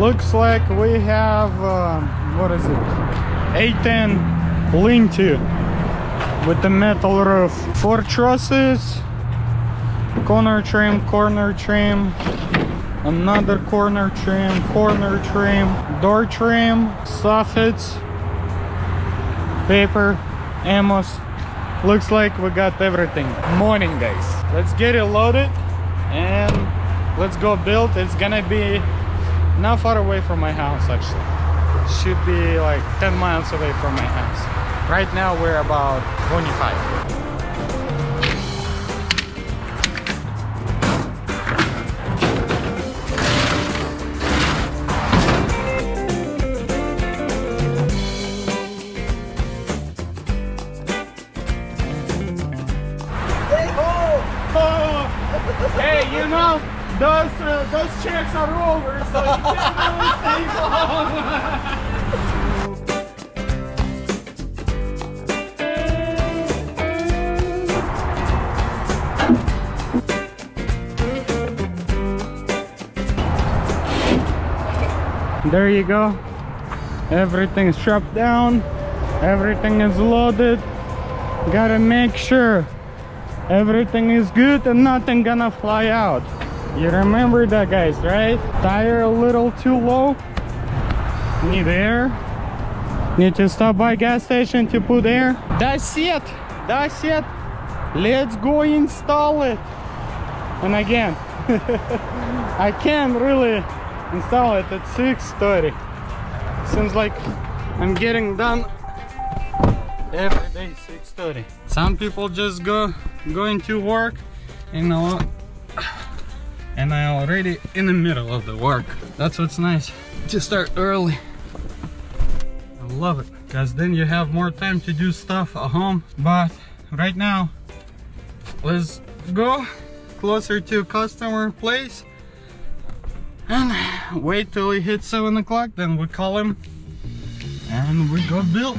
Looks like we have, um, what is it? A10 lean-to with the metal roof. Four trusses, corner trim, corner trim, another corner trim, corner trim, door trim, soffits, paper, Amos. Looks like we got everything. Morning guys. Let's get it loaded and let's go build. It's gonna be not far away from my house actually. Should be like 10 miles away from my house. Right now we're about 25. There you go. Everything is strapped down. Everything is loaded. Gotta make sure everything is good and nothing gonna fly out. You remember that guys right? Tire a little too low. Need air. Need to stop by gas station to put air. That's it. That's it. Let's go install it. And again i can't really install it at 6.30 seems like i'm getting done every day 6.30 some people just go going to work and I, and I already in the middle of the work. That's what's nice. To start early. I love it because then you have more time to do stuff at home. But right now let's go closer to customer place. And wait till he hits seven o'clock then we call him and we go build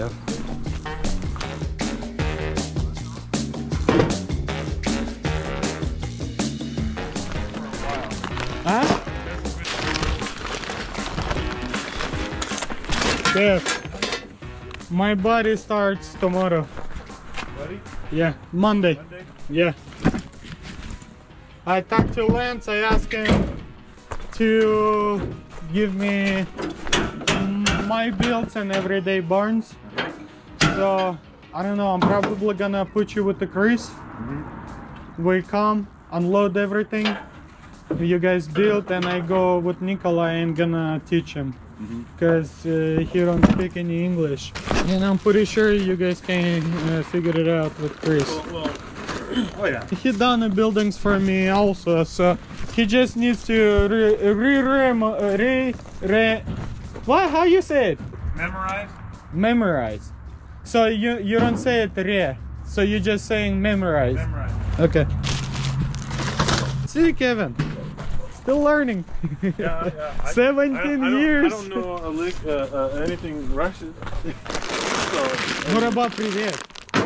Kev Huh? Kev, my body starts tomorrow. Buddy, Yeah, Monday. Monday? Yeah. I talked to Lance, I asked him to give me mm, my builds and everyday barns. So, I don't know, I'm probably gonna put you with the Chris. We come, unload everything, you guys build, and I go with Nikolai and gonna teach him. Because uh, he don't speak any English. And I'm pretty sure you guys can uh, figure it out with Chris. Well, well, oh yeah. He done the buildings for me also, so he just needs to re re re re, re what? How you say it? Memorize? Memorize. So you you don't say it re, so you're just saying memorize. Memorize. Okay. See, Kevin, still learning. Yeah, yeah. I- 17 I, I don't- years. I don't know a lick, uh, uh, anything Russian. so, What about привет?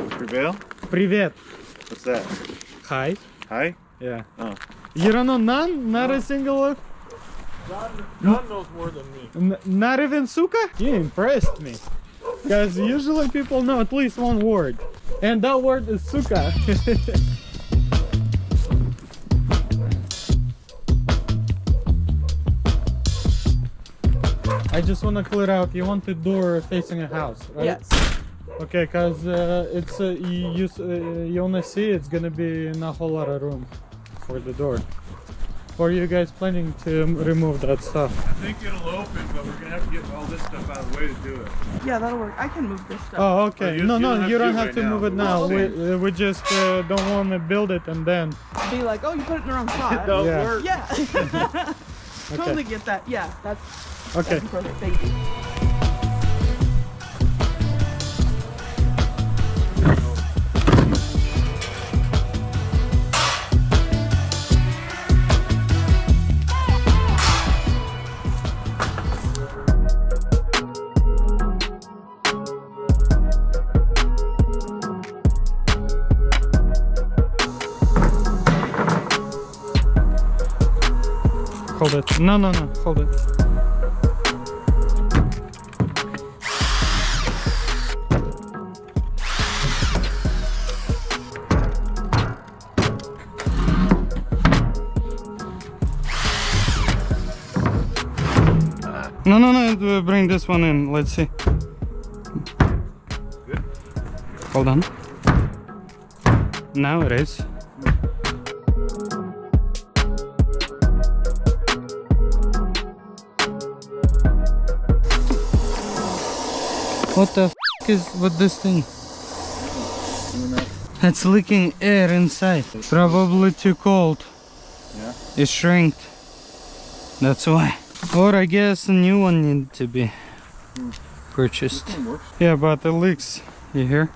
prevail? Привет. What's that? Hi. Hi? Yeah. Oh. You don't know none? Not a single. God, God knows more than me. N- not even suka? You impressed me. Because usually people know at least one word. And that word is suka. I just want to clear out. You want the door facing a house, right? Yes. Okay, because uh, it's uh, you you, uh, you only see it's gonna be not a whole lot of room for the door. Or are you guys planning to remove that stuff? I think it'll open, but we're gonna have to get all this stuff out of the way to do it. Yeah, that'll work. I can move this stuff. Oh, okay. you- no, you no, don't you don't do have it to right move it now. We'll We, uh, we just uh, don't want to build it and then. Be like, oh, you put it in the wrong spot. Don't Yeah. work. Yeah. totally get that. Yeah, that's Okay. Perfect. Thank you. No, no, no. Hold it. No, no, no. uh, Bring this one in. Let's see. Hold on. Now it is. What the f is with this thing? It's leaking air inside. Probably too cold. Yeah. It shrinked. That's why. Or I guess a new one need to be purchased. Yeah, but it leaks. You hear?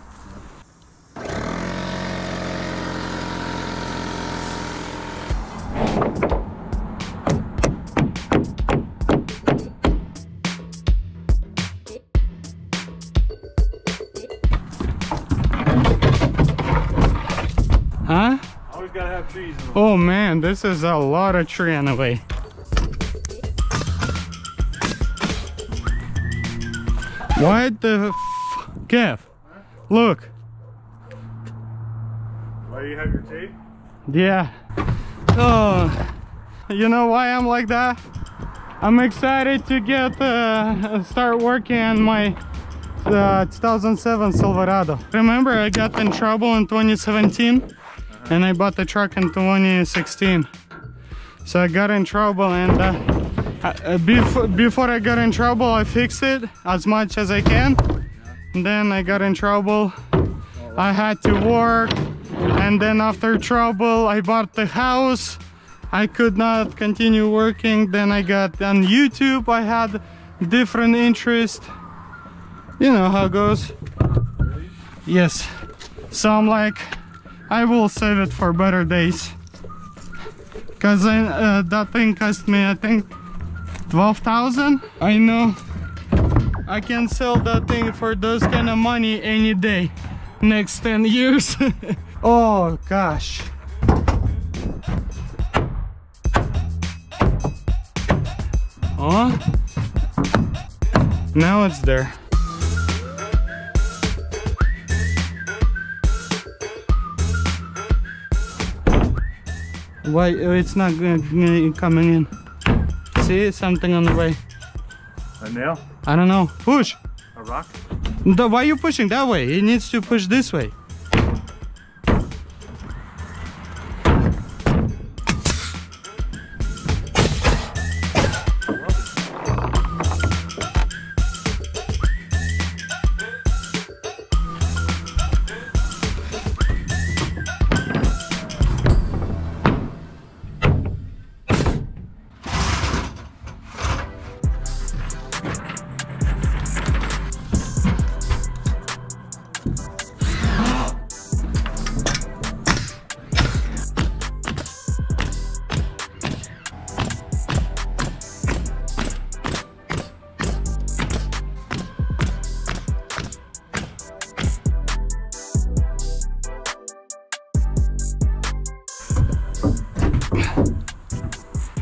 Oh man, this is a lot of tree anyway. What the f? Kev, look. Why do you have your tape? Yeah. Oh, you know why I'm like that? I'm excited to get uh, start working on my uh, 2007 Silverado. Remember, I got in trouble in 2017, and I bought the truck in 2016. So I got in trouble, and uh, uh, before before I got in trouble, I fixed it as much as I can. And then I got in trouble. I had to work. And then after trouble I bought the house. I could not continue working. Then I got on YouTube. I had different interest. You know how it goes. Yes. So I'm like I will save it for better days. Because uh, that thing cost me I think 12,000 I know. I can sell that thing for those kind of money any day next 10 years. Oh gosh. Oh now it's there why oh, it's not coming in see something on the way A nail? I don't know push A rock? The- why are you pushing that way? It needs to push this way.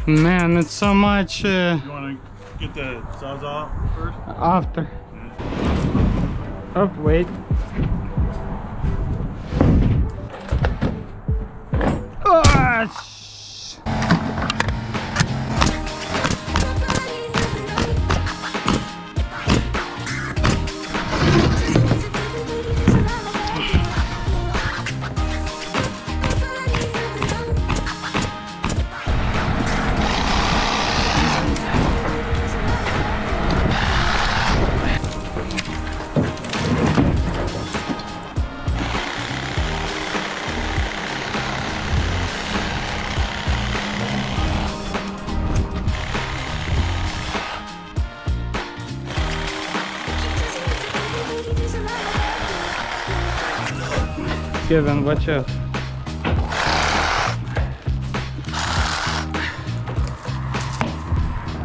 Man, it's so much uh, You wanna get the sawzall first? after. Oh, wait. Kevin, watch out.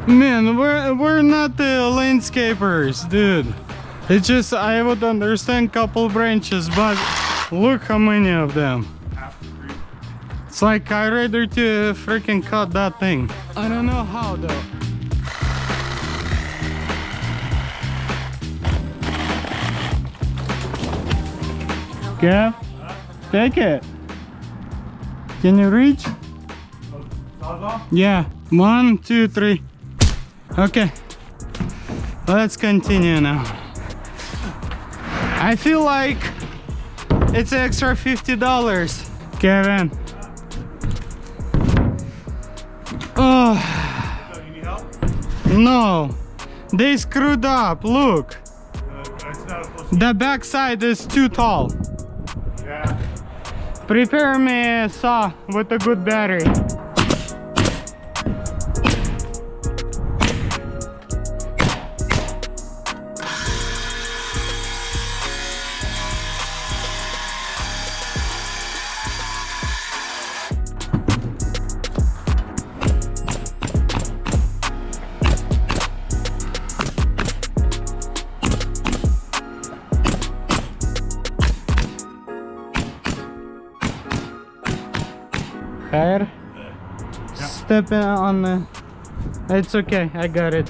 Man, we're we're not the landscapers, dude. It's just I would understand couple branches, but look how many of them. It's like I'd rather to freaking cut that thing. I don't know how though. Kev, take it. Can you reach? Yeah. One, two, three. Okay. Let's continue now. I feel like it's extra $50. Kevin. Oh, You need help? no. They screwed up. Look. Uh, it's not supposed to. The back side is too tall. Prepare me saw with a good battery. Step on the. It's okay. I got it.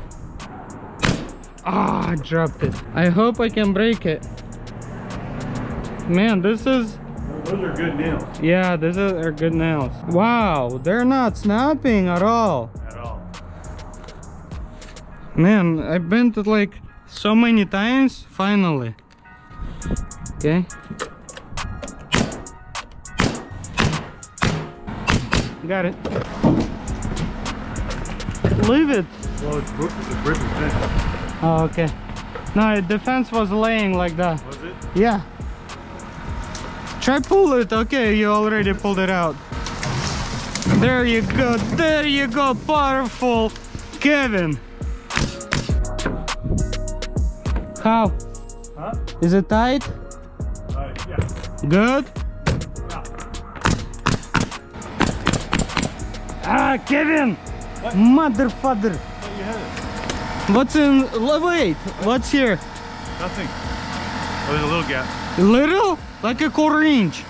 Ah, I dropped it. I hope I can break it. Man, this is. Those are good nails. Yeah, this is are good nails. Wow, they're not snapping at all. At all. Man, I bent it like so many times. Finally. Okay. Got it. Leave it. Well, it's the grip is bent. Oh, okay. No, the fence was laying like that. Was it? Yeah. Try pull it. Okay, you already pulled it out. There you go. There you go. Powerful Kevin. How? Huh? Is it tight? Uh, yeah. Good? Yeah. Ah, Kevin! Mother father. thought you had it. What's in. Wait, what's here? Nothing. Oh, there's a little gap. Little? Like a quarter inch.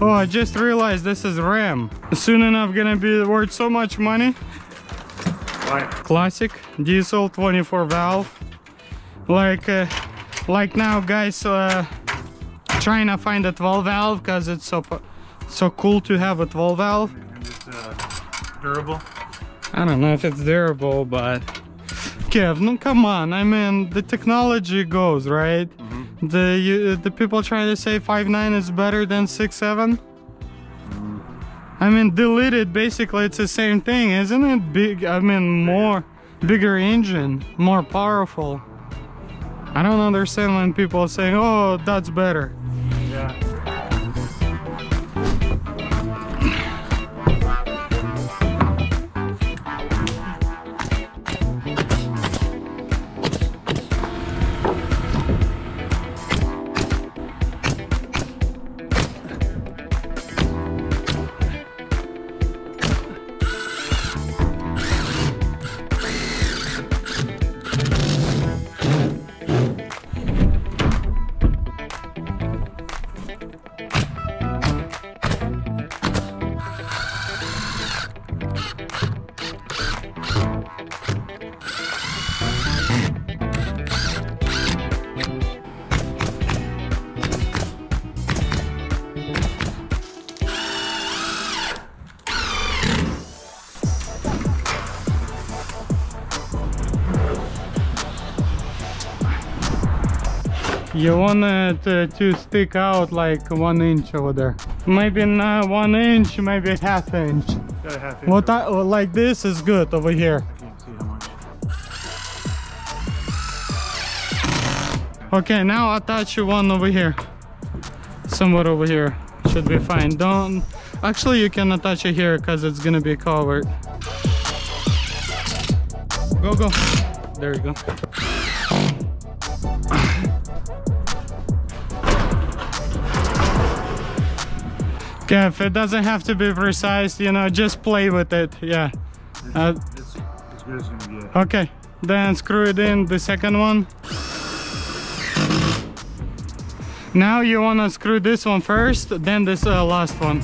Oh, I just realized this is RAM. Soon enough gonna be worth so much money. Why? Classic diesel 24 valve. Like, uh, like now guys uh, trying to find a 12 valve because it's so, so cool to have a 12 valve. And it's uh, durable. I don't know if it's durable, but Kev, no, come on. I mean, the technology goes right. The you, the people trying to say 5.9 is better than 6.7. I mean, deleted. Basically, it's the same thing, isn't it? Big. I mean, more bigger engine, more powerful. I don't understand when people are saying, "Oh, that's better." You want it to, to stick out like one inch over there. Maybe not one inch, maybe half inch. A half inch. What I, like this is good over here. I can't see how much. Okay, now attach one over here. Somewhere over here. Should be fine. Don't... Actually, you can attach it here because it's gonna be covered. Go, go. There you go. Kev, it doesn't have to be precise, you know, just play with it. Yeah. Uh, It's as good as it's okay, then screw it in the second one. Now you want to screw this one first, then this uh, last one.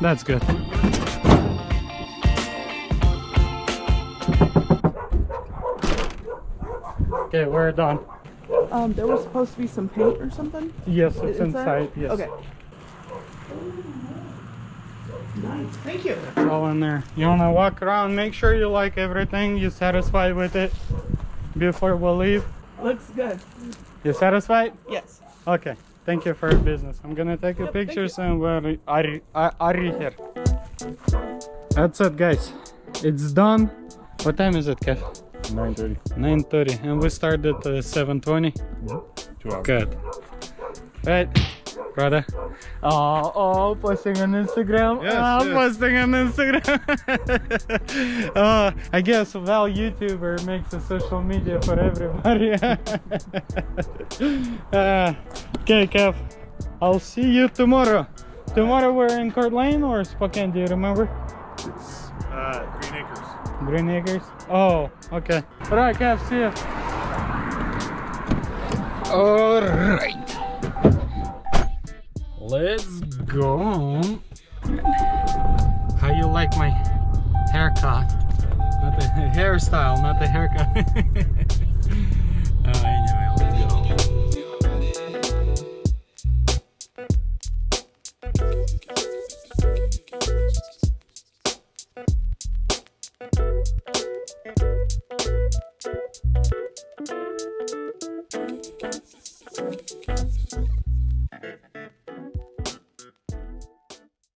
That's good. Okay, we're done. Um, there was supposed to be some paint or something. Yes, it's there? inside. Yes. Okay. Nice. Thank you. It's all in there. You wanna walk around, make sure you like everything, you satisfied with it before we leave. Looks good. You satisfied? Yes. Okay. Thank you for your business. I'm gonna take a Yep, thank picture and we're Ari, Ari here. That's it, guys. It's done. What time is it, Kev? 9:30. 9:30, and we started at 7:20. Mm-hmm. Two hours. Good. Right, brother. Oh, oh, posting on Instagram. Yes, oh, yes. posting on Instagram. oh, I guess well, YouTuber makes a social media for everybody. uh, okay, Kev. I'll see you tomorrow. Tomorrow we're in Coeur d'Alene or Spokane. Do you remember? It's uh, Green Acres. Green Acres. Oh, okay. All right, Kev. See you. All right. Let's go. How you like my haircut? Not the hairstyle, not the haircut.